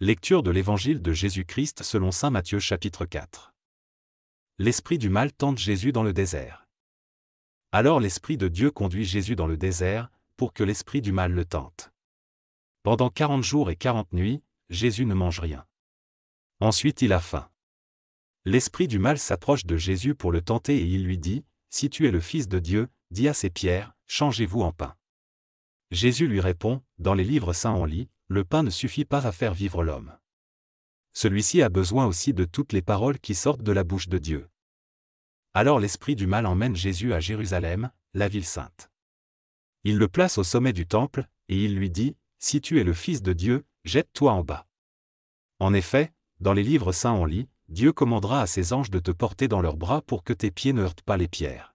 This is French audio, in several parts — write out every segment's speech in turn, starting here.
Lecture de l'Évangile de Jésus-Christ selon Saint Matthieu chapitre 4. L'esprit du mal tente Jésus dans le désert. Alors l'Esprit de Dieu conduit Jésus dans le désert, pour que l'Esprit du mal le tente. Pendant quarante jours et quarante nuits, Jésus ne mange rien. Ensuite il a faim. L'Esprit du mal s'approche de Jésus pour le tenter et il lui dit, Si tu es le Fils de Dieu, dis à ces pierres, changez-vous en pain. Jésus lui répond, Dans les livres saints on lit, le pain ne suffit pas à faire vivre l'homme. Celui-ci a besoin aussi de toutes les paroles qui sortent de la bouche de Dieu. Alors l'esprit du mal emmène Jésus à Jérusalem, la ville sainte. Il le place au sommet du temple, et il lui dit, Si tu es le Fils de Dieu, jette-toi en bas. En effet, dans les livres saints on lit, Dieu commandera à ses anges de te porter dans leurs bras pour que tes pieds ne heurtent pas les pierres.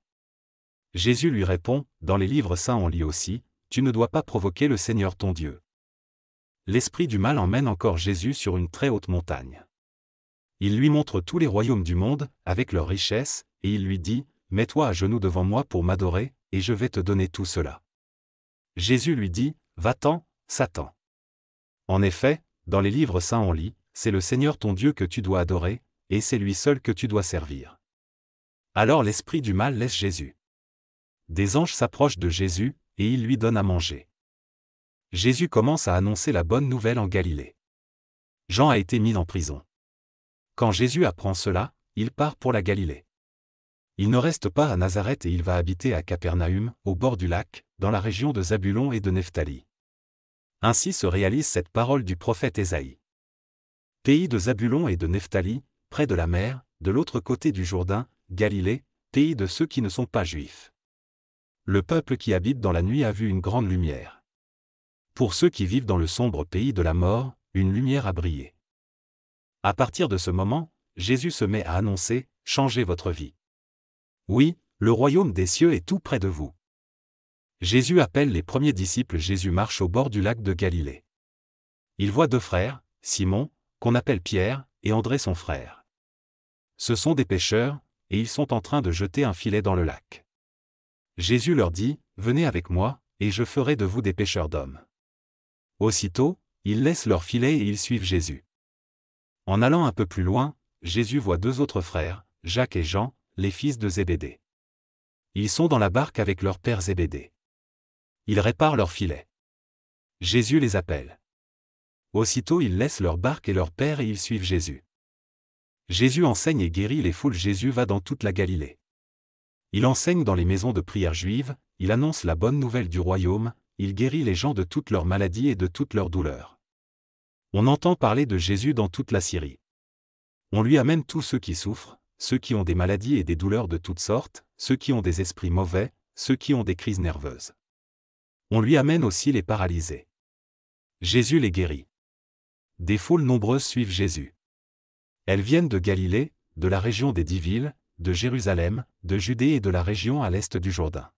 Jésus lui répond, Dans les livres saints on lit aussi, Tu ne dois pas provoquer le Seigneur ton Dieu l'esprit du mal emmène encore Jésus sur une très haute montagne. Il lui montre tous les royaumes du monde, avec leurs richesses, et il lui dit, Mets-toi à genoux devant moi pour m'adorer, et je vais te donner tout cela. Jésus lui dit, Va-t'en, Satan. En effet, dans les livres saints on lit, c'est le Seigneur ton Dieu que tu dois adorer, et c'est lui seul que tu dois servir. Alors l'esprit du mal laisse Jésus. Des anges s'approchent de Jésus, et ils lui donnent à manger. Jésus commence à annoncer la bonne nouvelle en Galilée. Jean a été mis en prison. Quand Jésus apprend cela, il part pour la Galilée. Il ne reste pas à Nazareth et il va habiter à Capernaum, au bord du lac, dans la région de Zabulon et de Nephtali. Ainsi se réalise cette parole du prophète Ésaïe. Pays de Zabulon et de Nephtali, près de la mer, de l'autre côté du Jourdain, Galilée, pays de ceux qui ne sont pas juifs. Le peuple qui habite dans la nuit a vu une grande lumière. Pour ceux qui vivent dans le sombre pays de la mort, une lumière a brillé. À partir de ce moment, Jésus se met à annoncer, Changez votre vie. Oui, le royaume des cieux est tout près de vous. Jésus appelle les premiers disciples Jésus marche au bord du lac de Galilée. Il voit deux frères, Simon, qu'on appelle Pierre, et André son frère. Ce sont des pêcheurs, et ils sont en train de jeter un filet dans le lac. Jésus leur dit, Venez avec moi, et je ferai de vous des pêcheurs d'hommes. Aussitôt, ils laissent leur filet et ils suivent Jésus. En allant un peu plus loin, Jésus voit deux autres frères, Jacques et Jean, les fils de Zébédée. Ils sont dans la barque avec leur père Zébédée. Ils réparent leur filet. Jésus les appelle. Aussitôt ils laissent leur barque et leur père et ils suivent Jésus. Jésus enseigne et guérit les foules. Jésus va dans toute la Galilée. Il enseigne dans les maisons de prière juives, il annonce la bonne nouvelle du royaume, il guérit les gens de toutes leurs maladies et de toutes leurs douleurs. On entend parler de Jésus dans toute la Syrie. On lui amène tous ceux qui souffrent, ceux qui ont des maladies et des douleurs de toutes sortes, ceux qui ont des esprits mauvais, ceux qui ont des crises nerveuses. On lui amène aussi les paralysés. Jésus les guérit. Des foules nombreuses suivent Jésus. Elles viennent de Galilée, de la région des dix villes, de Jérusalem, de Judée et de la région à l'est du Jourdain.